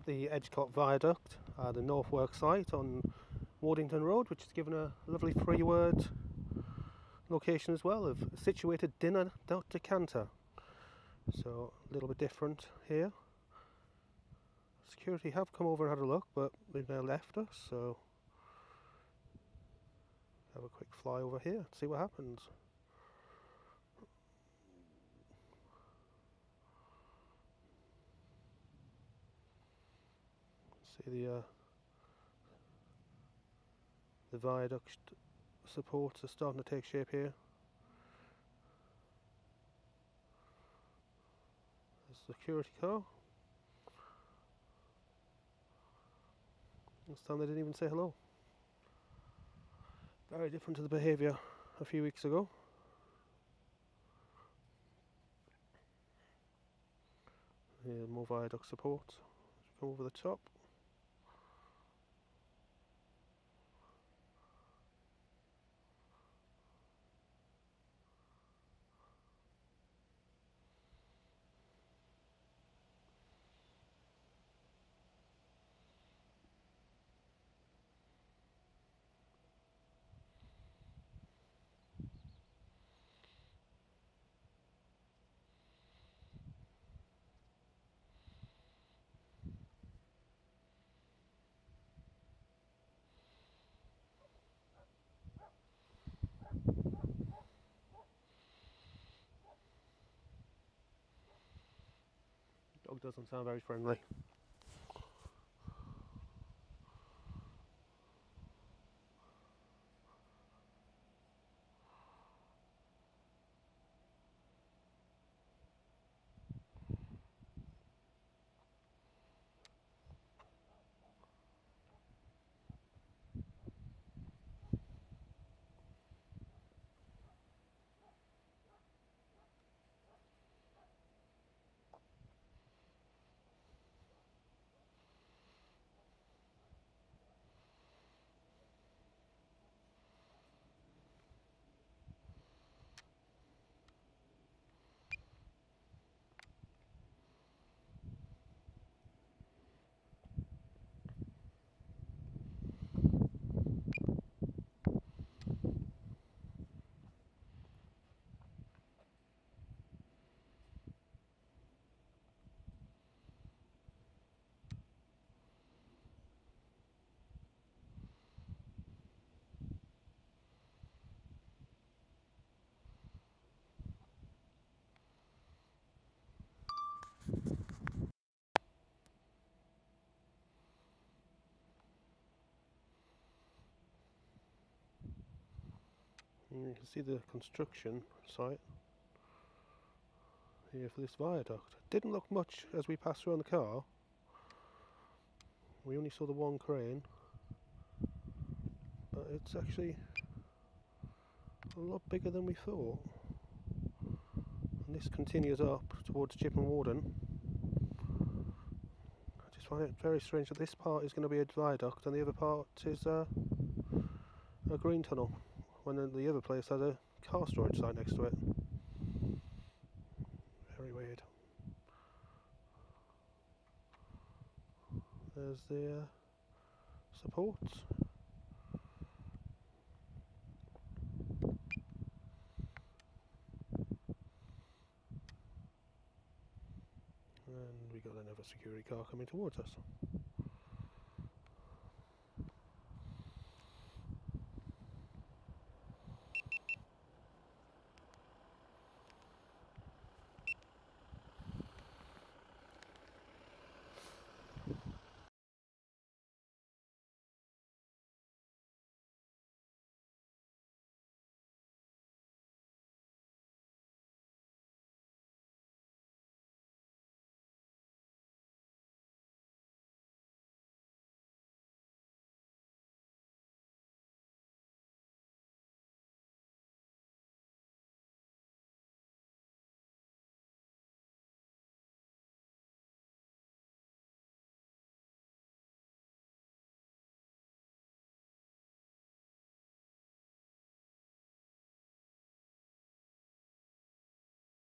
at the Edgcote Viaduct, uh, the Northwork site on Wardington Road, which is given a lovely three-word location as well of situated dinner decanter. So a little bit different here. Security have come over and had a look, but they've now left us. So have a quick fly over here, see what happens. See the uh, the viaduct supports are starting to take shape here. There's the security car. This time they didn't even say hello. Very different to the behaviour a few weeks ago. More viaduct support. Come over the top. Dog doesn't sound very friendly. You can see the construction site here for this viaduct. Didn't look much as we passed around the car. We only saw the one crane, but it's actually a lot bigger than we thought. And this continues up towards Chipping Warden. I just find it very strange that this part is going to be a viaduct and the other part is uh, a green tunnel when the other place has a car storage site next to it. Very weird. There's the uh, supports. And we got another security car coming towards us.